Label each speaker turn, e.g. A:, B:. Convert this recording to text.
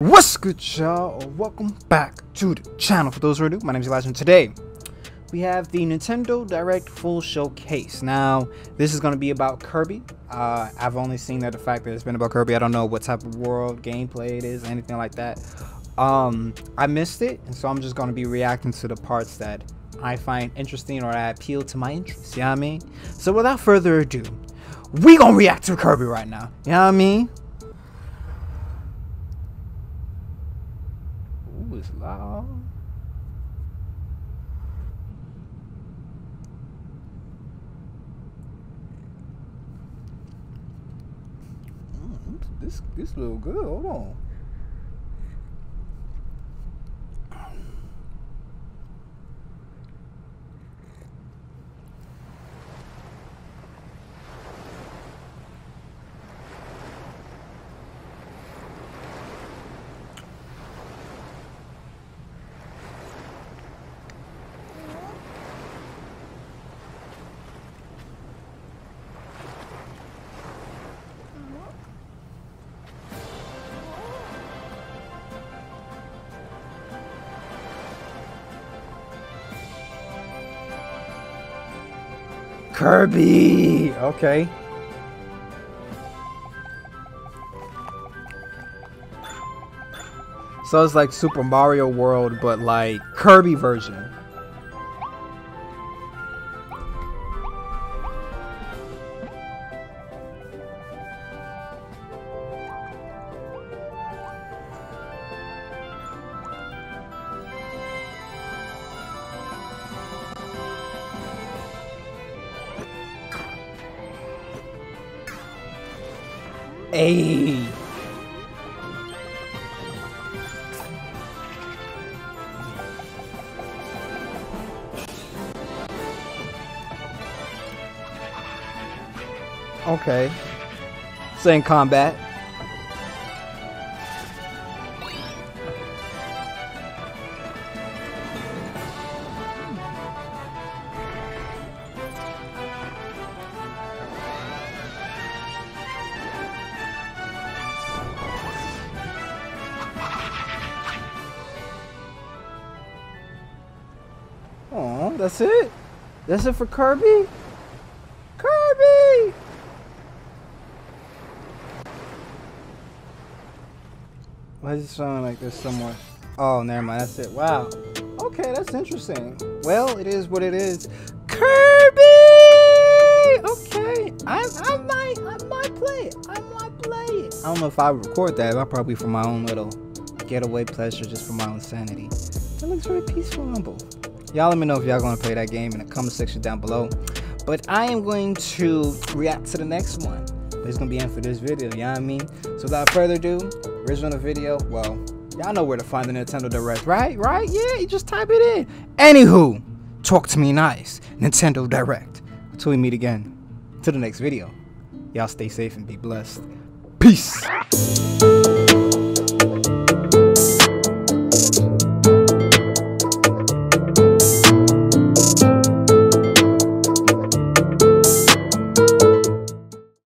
A: What's good y'all? Welcome back to the channel. For those who are new, my name is Elijah and today we have the Nintendo Direct Full Showcase. Now, this is going to be about Kirby. Uh, I've only seen that the fact that it's been about Kirby. I don't know what type of world gameplay it is, anything like that. Um, I missed it, and so I'm just going to be reacting to the parts that I find interesting or that appeal to my interests. You know what I mean? So without further ado, we gonna react to Kirby right now. You know what I mean? It's loud. Mm, This this little good. Hold on. Kirby. Okay. So it's like Super Mario World, but like Kirby version. Hey. Okay. Same combat. Oh, that's it? That's it for Kirby? Kirby! Why does it sound like there's somewhere? Oh, never mind. That's it. Wow. Okay, that's interesting. Well, it is what it is. Kirby! Okay. I'm. I'm might, I might play it. I might play. I don't know if I record that. I'll probably for my own little getaway pleasure, just for my own sanity. It looks very peaceful and humble. Y'all let me know if y'all gonna play that game in the comment section down below. But I am going to react to the next one. It's gonna be in for this video, you know what I mean? So without further ado, original video, well, y'all know where to find the Nintendo Direct, right? Right? Yeah, you just type it in. Anywho, talk to me nice. Nintendo Direct. Until we meet again. To the next video. Y'all stay safe and be blessed. Peace.